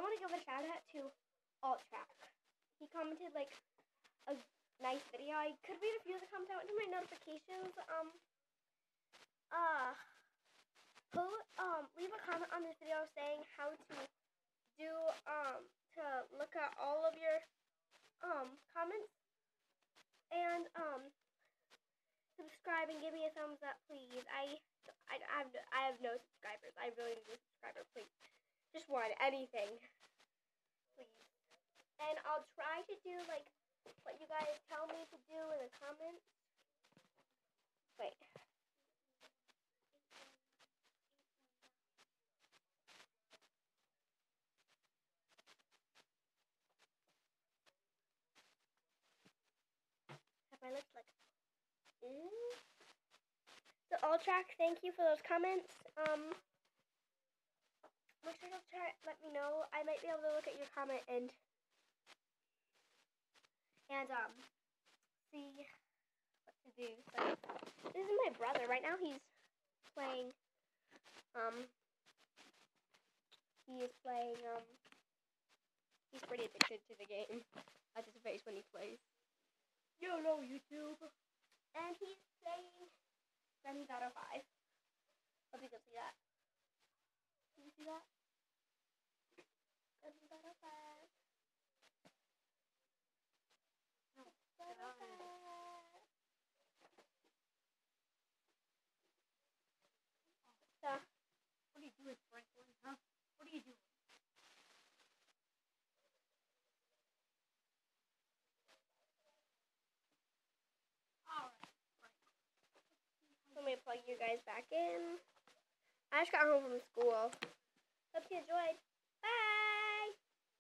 I want to give a shout out to Altrack. He commented like a nice video. I could read a few of the comments. I went to my notifications. Um, uh, put, um, leave a comment on this video saying how to do, um, to look at all of your, um, comments. And, um, subscribe and give me a thumbs up, please. I, I, I, have, I have no subscribers. I really need a subscriber, please. Just one, anything. Please. And I'll try to do, like, what you guys tell me to do in the comments. Wait. Have my lips like. Mm. So, Altrack, thank you for those comments. Um, make sure to try, let me know. I might be able to look at your comment and and um see what to do. So this is my brother. Right now he's playing um he is playing um he's pretty addicted to the game. That's his face when he plays. YOLO YouTube. And he's playing Grand Theft Auto 5. Hope you can see that. Can you see that? Grand Theft Auto 5. So, What are you doing, Franklin? Huh? What are you doing? Alright, let me plug you guys back in. I just got home from school. Hope you enjoyed.